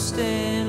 couldn't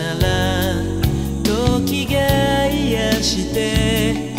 なら時が癒して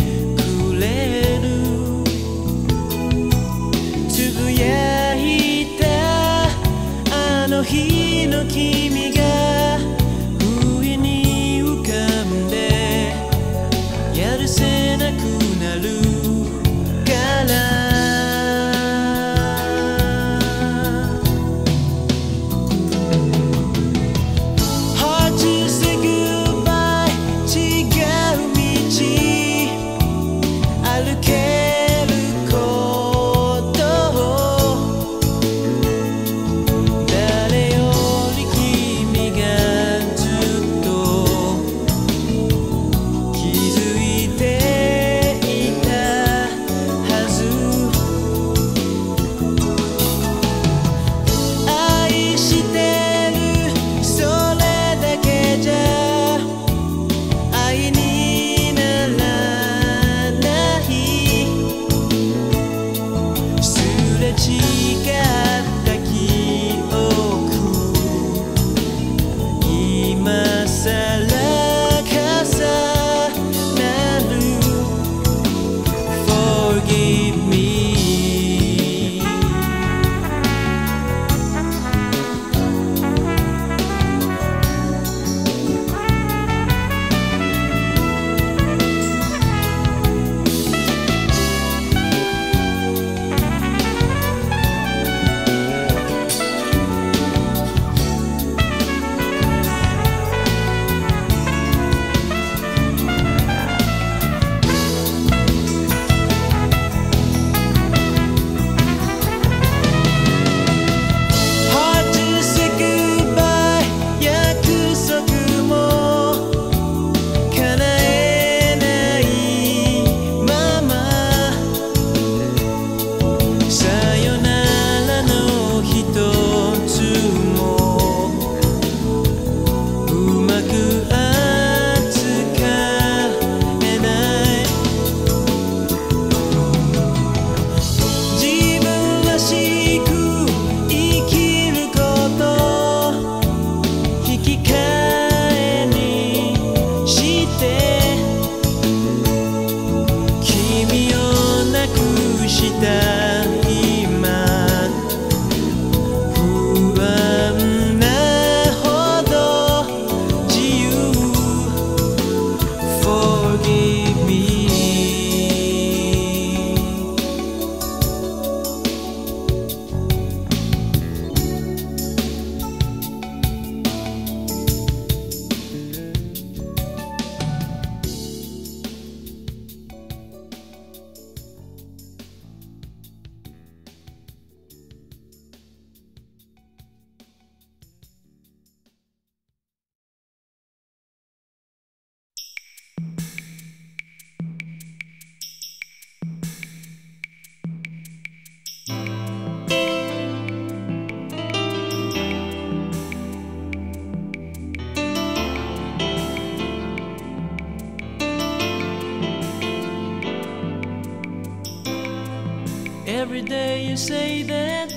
Every day you say that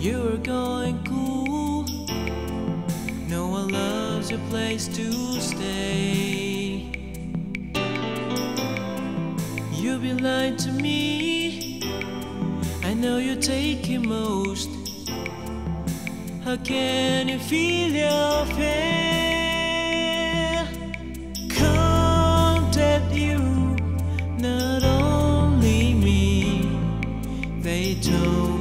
you're going cool. No one loves your place to stay. You've been lying to me. I know you take it most. How can you feel your face? don't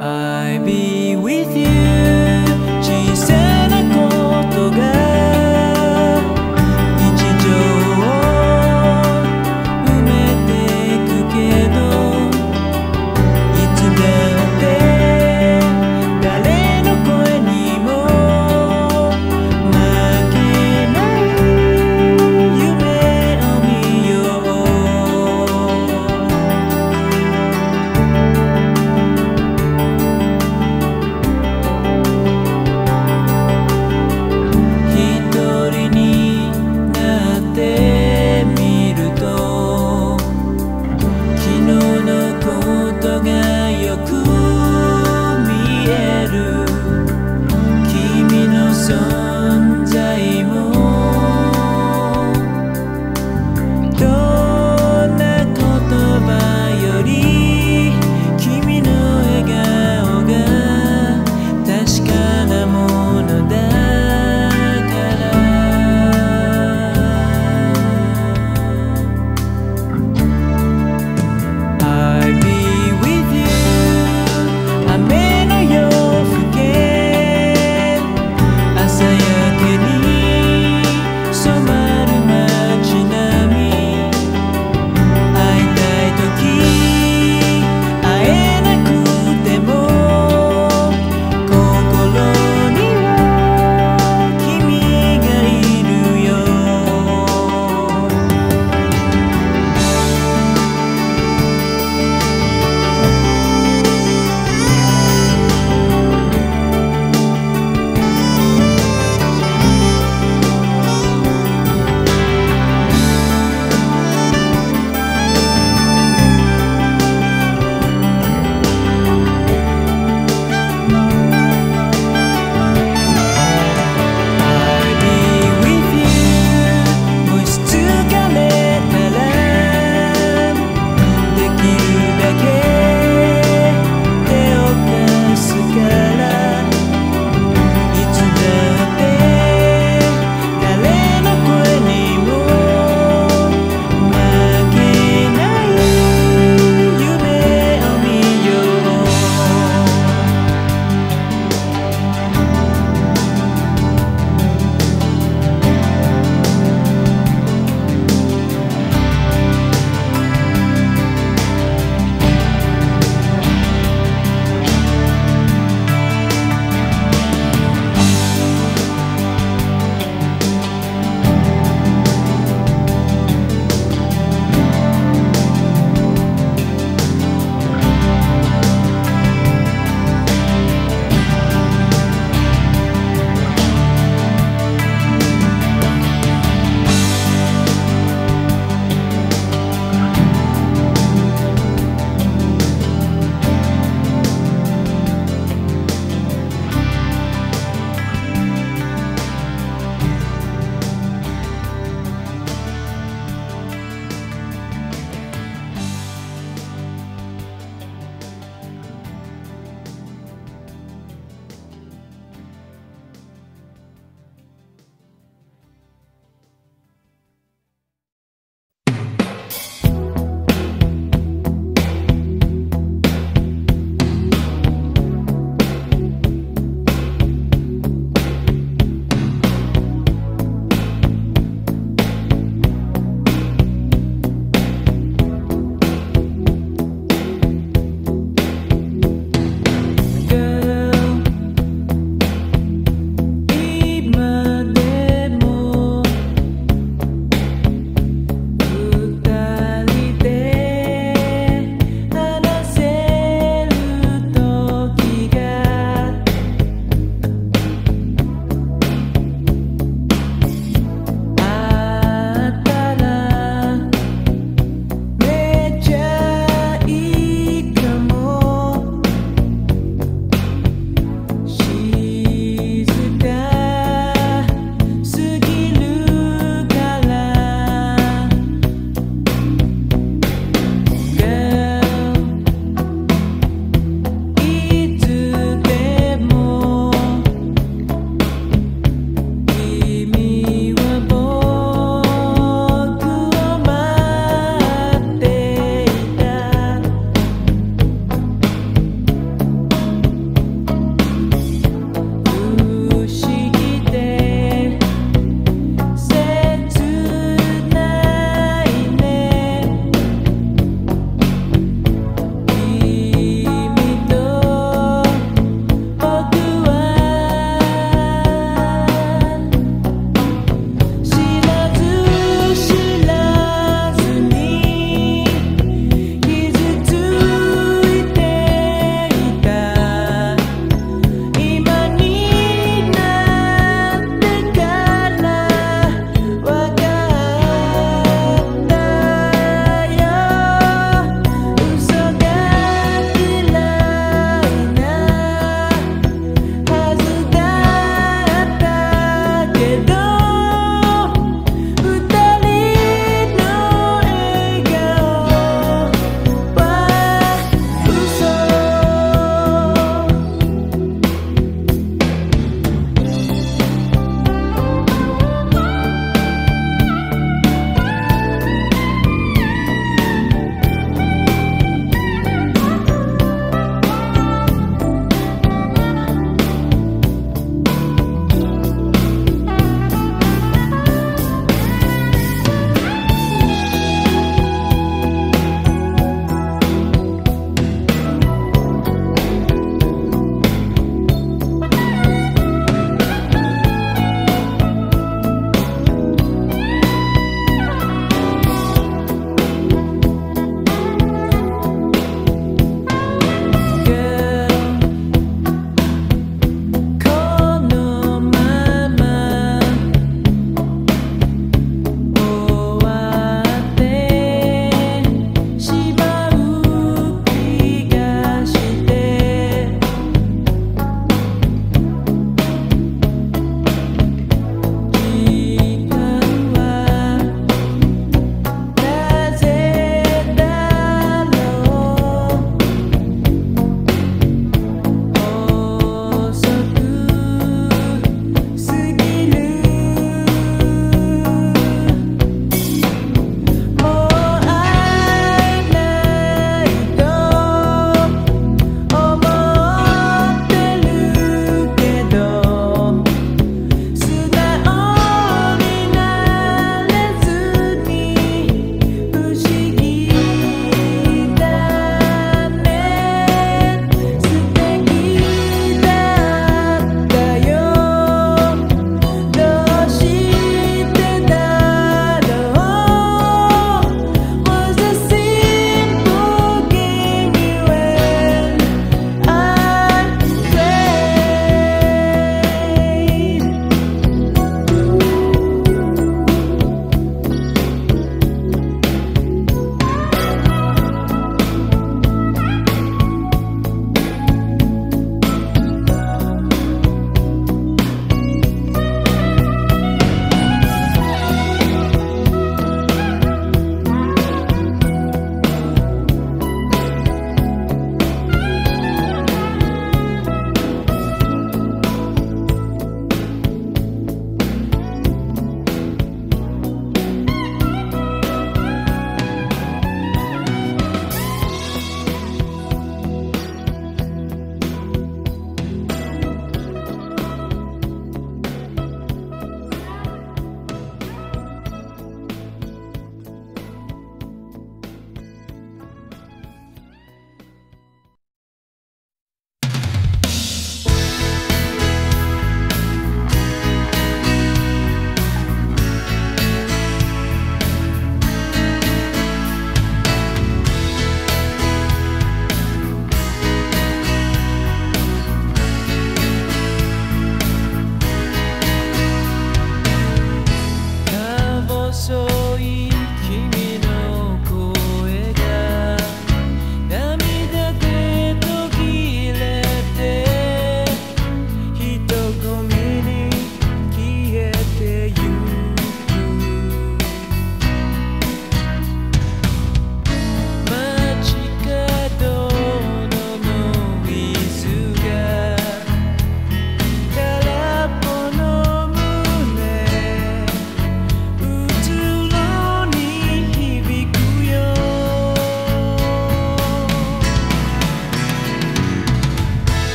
I be with you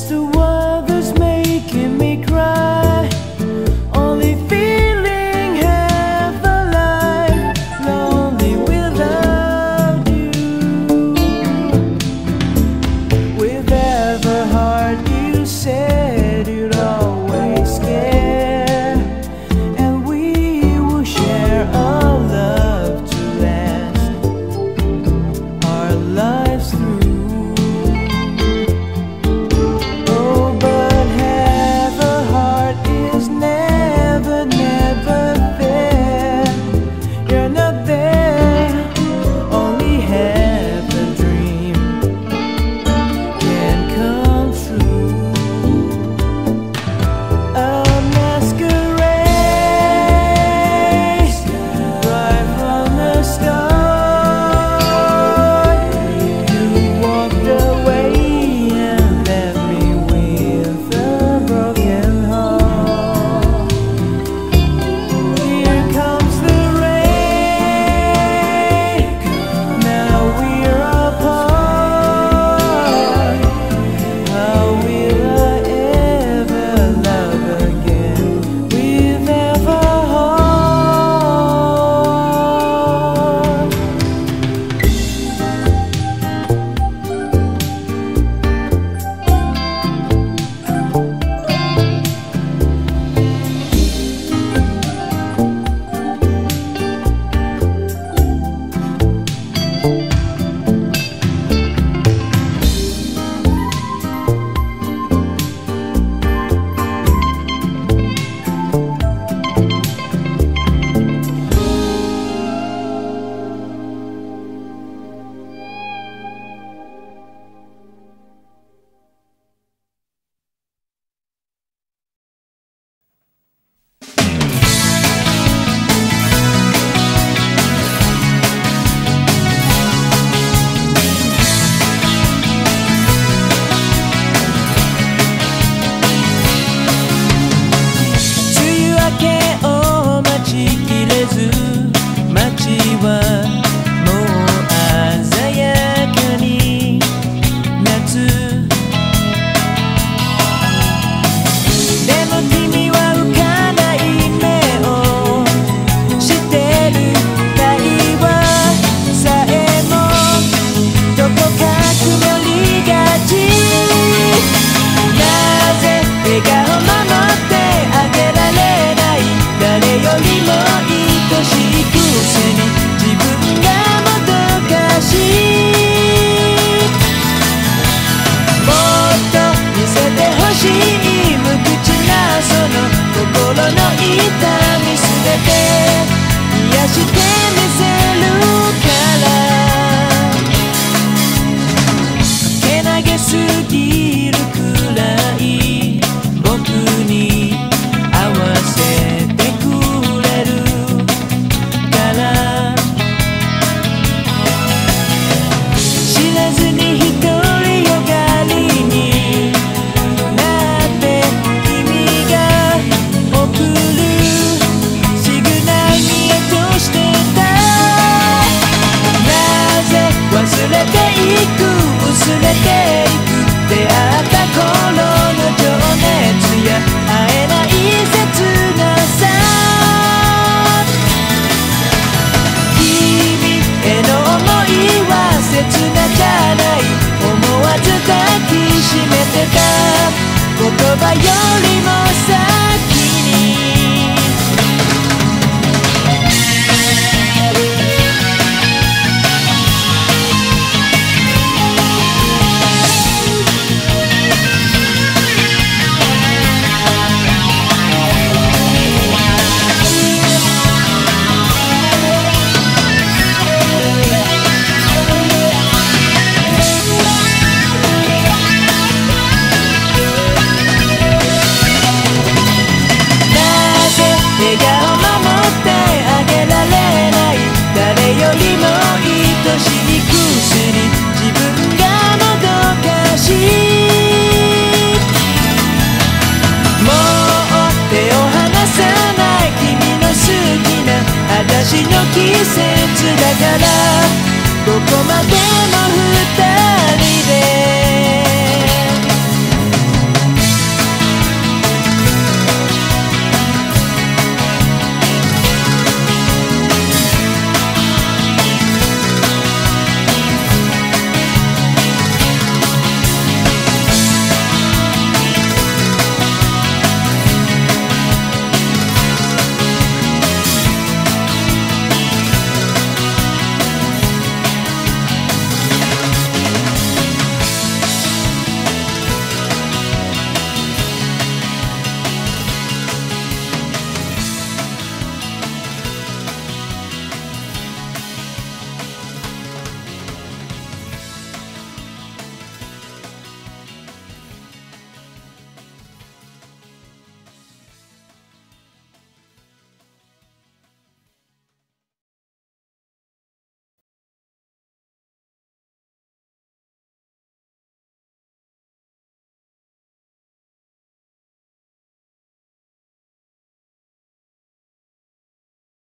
just a word